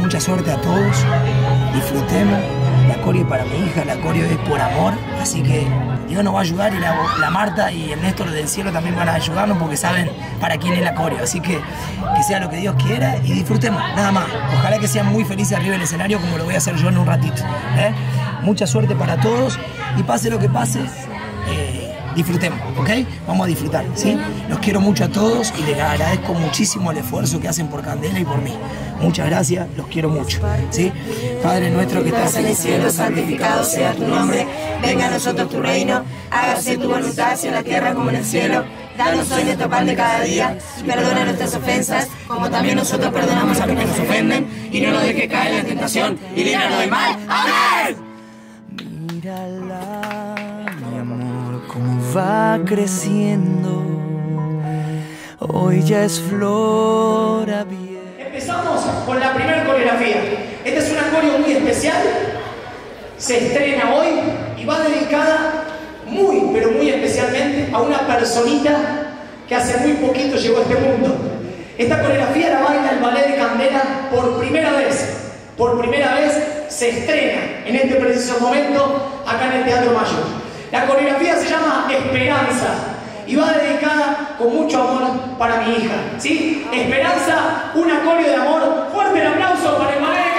mucha suerte a todos. Disfrutemos. La coreo para mi hija, la coreo es por amor. Así que Dios nos va a ayudar y la, la Marta y el Néstor del cielo también van a ayudarnos porque saben para quién es la coreo. Así que que sea lo que Dios quiera y disfrutemos, nada más. Ojalá que sean muy felices arriba del escenario como lo voy a hacer yo en un ratito. ¿eh? Mucha suerte para todos y pase lo que pase. Disfrutemos, ¿ok? Vamos a disfrutar, ¿sí? Los quiero mucho a todos y les agradezco muchísimo el esfuerzo que hacen por Candela y por mí. Muchas gracias, los quiero mucho, ¿sí? Padre nuestro que estás en el cielo, santificado sea tu nombre, venga a nosotros tu reino, hágase tu voluntad en la tierra como en el cielo. Danos hoy nuestro pan de cada día, y perdona nuestras ofensas, como también nosotros perdonamos a los que nos ofenden, y no nos dejes caer en la tentación, y líbranos del mal. ¡Amén! Va creciendo. Hoy ya es flor abierta. Empezamos con la primera coreografía. Esta es una coreo muy especial. Se estrena hoy y va dedicada muy, pero muy especialmente a una personita que hace muy poquito llegó a este mundo. Esta coreografía la baila el ballet de Candela por primera vez. Por primera vez se estrena en este preciso momento acá en el Teatro Mayor. La coreografía se llama Esperanza y va dedicada con mucho amor para mi hija. ¿sí? Esperanza, un coreo de amor. Fuerte el aplauso para el ballet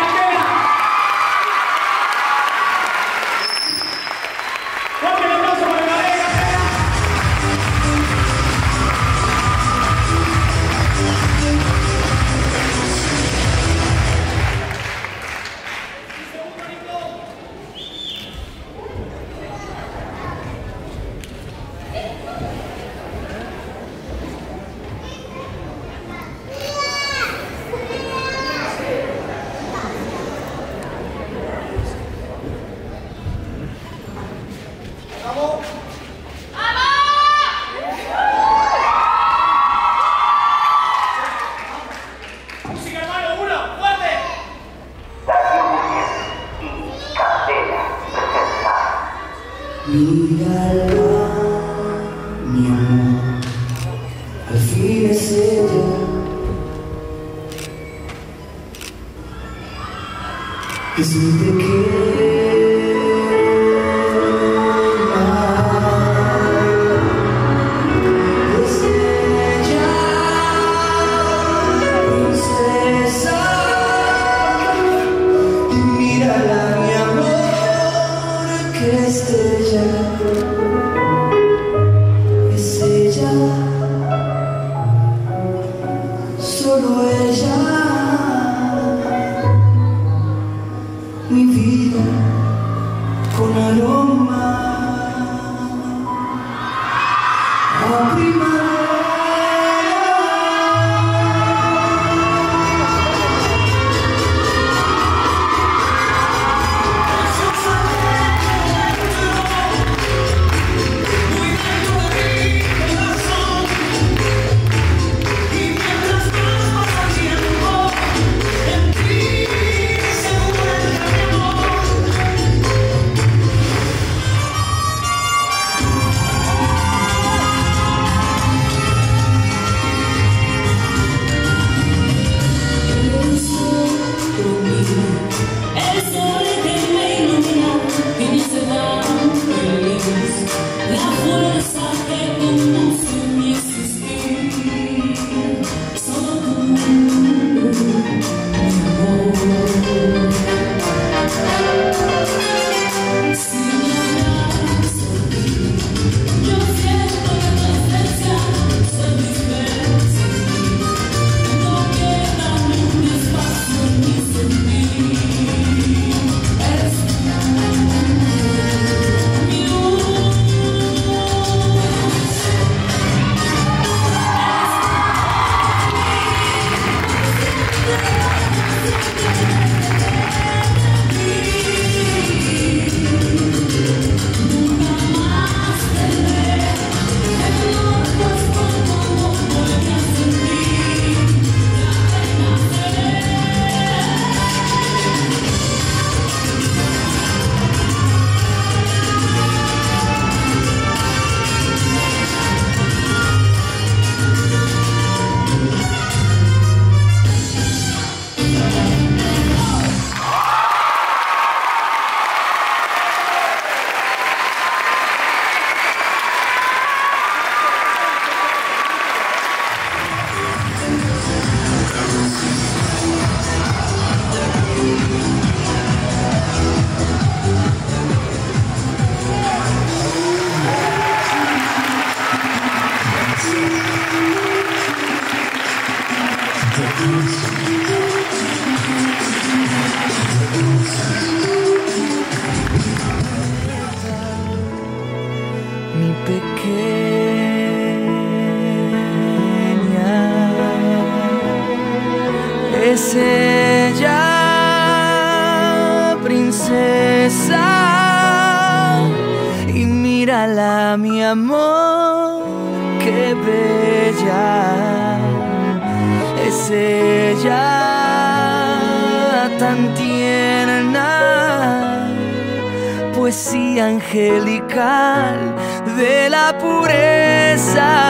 Mírala, mi amor, al fin es ella. Que siempre quema. Con aroma a primavera. Mi pequeña es ella, princesa, y mírala, mi amor, qué bella es ella tan angelical de la pureza.